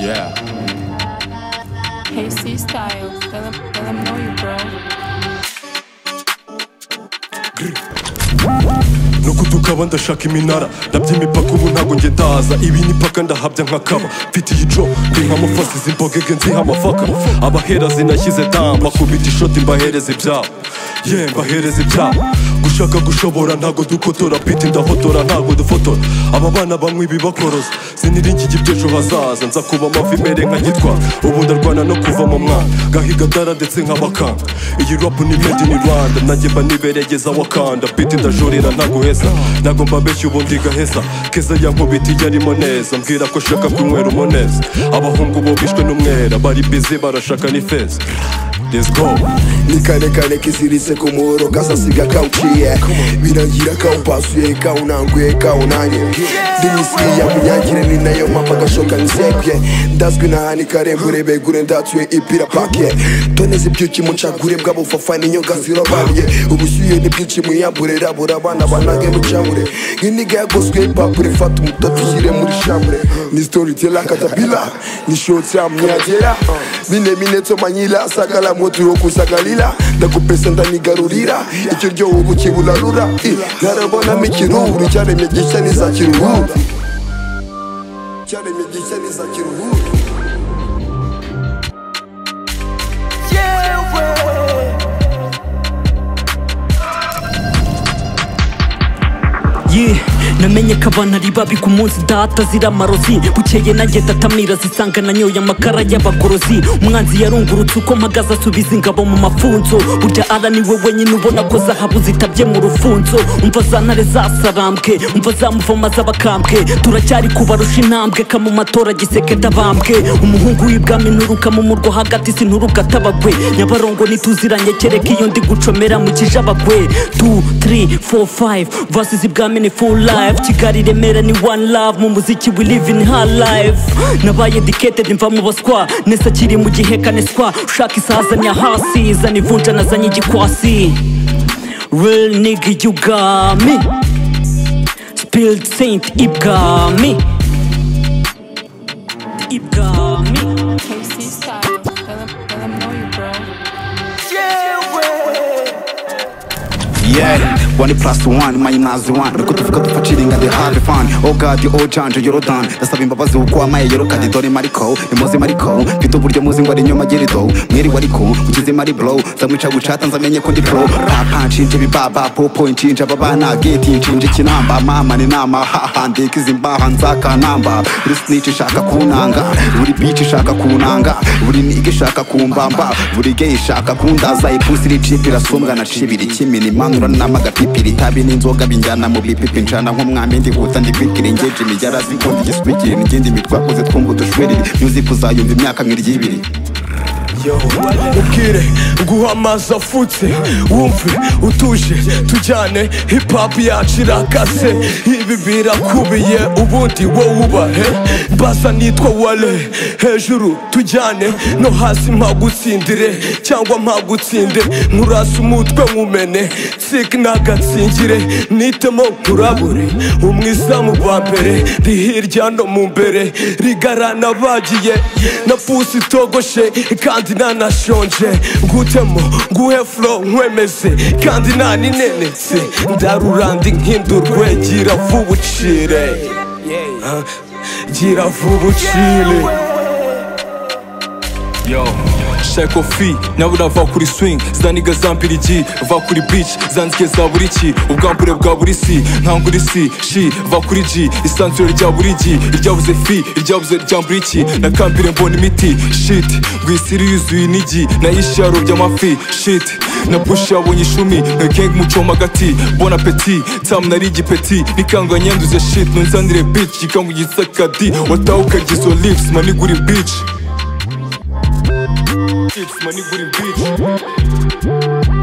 Yeah. Hey C Styles, tell them, tell them know you, bro. nuko tukaba ndashaka iminara. Ndabya imipaka ubu ntabwo njye ndaza. Ibi ni paka ndahabya nkakaba mfite iyico ndi nk'amafasi zimbogege nziha amafaka abahera zinashyize damu bakubita ishoti mbahereza ibyabo ye mbahereza ibyabo gushaka gushobora ntabwo dukotora piti ndahotora ntabwo dufotora. Aba bana banywa ibibakoroza siniringigi by'ejo hazaza. Nza kuba amavi mere nkagitwara ubu ndarwana no kuva mu mwana gahiga dara ndetse nk'abakanga. Iyi rapu ni made in rwanda. Nanjye mba niberegeza wakanda. Piti ndajorera ntago heza. Ntago mbabeshya ubu ndigaheza keza yankubiti yarimo neza mbwira ko shaka kunywera umuneza. Abahungu bo bishwe n'umwera. Bari bizi barashaka n'ifeza let's go ni kane kane kiziritse ku muhoro kasasiga kawuciye. Birangira kawupasuye kawunanguye kawunanye. Ndi misi ya munyangire ni na yo mpamvu agashoka nzekuye ndazwi n'ahani karembure begure ndatuye ipira pake. Tone z'ibyuki mucagure bw'abufafa n'inyonga zirababiye ubushyuhe ni bwinshi mwiyambure rabura abana banage mucamure nk'iniga yagoswe papure fata umutoto ushyire muri shambure ni storyteller katapila ni shoti ya mnyagera bine minetso manyila sakala moto yo kusagalila ndakupesa ndanigarurira icyo ryo ubu kibularura ntarabonamo ikiruru cyaremye gishya n'iza kiruhura cyaremye gishya n'iza kiruhura namenye ko abana ari babi ku munsi data zira amarozi. Bukeye nanjye datamira zisanga nanyoye amakara y'abagorozi. Umwanzi yarungurutse uko mpagaze asubiza ingabo mu mafunzo burya ara ni we wenyine ubona ko zahabu zitabye mu rufunzo umva za ntare zasarambwe umva za muvoma z'abakambwe. Turacyari kubarusha intambwe ka mu matora giseke ndabambwe. Umuhungu w'ibwami nturuka mu murwa hagati sinturuka atabagwe nyabarongo ntituziranye kereka iyo ndi gucomera mu kijabagwe. 2 3 4 5 vasi ibwami ni full life. Kigali remera ni one love. Mu muziki we live in her life. Nabaye dedicated mva mu baswa nesa kiri mu gihekane swa ushaka isahazanya hasi zana ivunja nazanye igikwasi real nigga you got me. Spilled saint ibwami ibwami Hey C Styles, tell them, tell them know you, bro. Yeah, one plus one, my nazi one. Riko tuvuga tufaciringa the hard fun. Oh god, oh janje, Yorudan Ndasaba imbabazi uko wamaye yorokadi dore mariko. Imuzi mariko, mfite uburyo muzi ngo ari inyuma girido Mwiri wariko, ukize mari blow. Zamwica gucata nzamenye ko ndi pro Rapa nshinje bibaba, popo nshinje ababana Geti nshinje kinamba, mama ni nama Haha, ndikiza imbaha nzaka namba. Buri snitch ishaka kunanga. Buri bitch ishaka kunanga. Buri nigga ishaka kumbamba. Buri gay ishaka kundaza Ipusi ricipi irasumbwa na cibiri Kimini manura nama agapipiri Itabi n'inzoga binjyana mu bipipi Ncana nk'umwami ndihuta ndikwikira Ingeje imijyara zikundi igiswikiri N'ikindi mitwakoze twumva udushwereri Music uzayumva imyaka nk'iry'ibiri ubwire nguha amazi afutse wumve utuje. Tujyane hip hop yacu irakase. Ibi birakubiye ubundi wowe ubahe. Baza nitwa wale. Hejuru tujyane no hasi mpagutsindire. Cyangwa mpagutsinde nkurasa umutwe nkumene. Sik nagatsingire nitemo nkurabure. Umwizamu wa mbere ndi hirya no mu mbere. Rigarana bagiye na pusi itogoshe kandi nanashonje ngutemo nguhe flow nkwemeze kandi naninenetse ndarurandi nk'indurwe gira vuba ucire gira vuba ucire Yo, shake ofi nawe urava kuri swing. Zaniga zampira igi va kuri beach zanzike za buri ki ubwambure bwa buri si nkangura isi shi va kuri g. Isanzure rya buri gi iryabuze fi iryabuze ryambura iki nakambire mbona imiti shit. Rwisiri yuzuye inigi nayisharo ry'amafi shit. Na bush yabonye ishumi na gang mucoma agati. Bon appetit tam nari igipeti nikanga nyanduze shit nunzanire bitch gikangu gisakadi watawe ukagizo lips maniguri bitch. It's money good in bitch.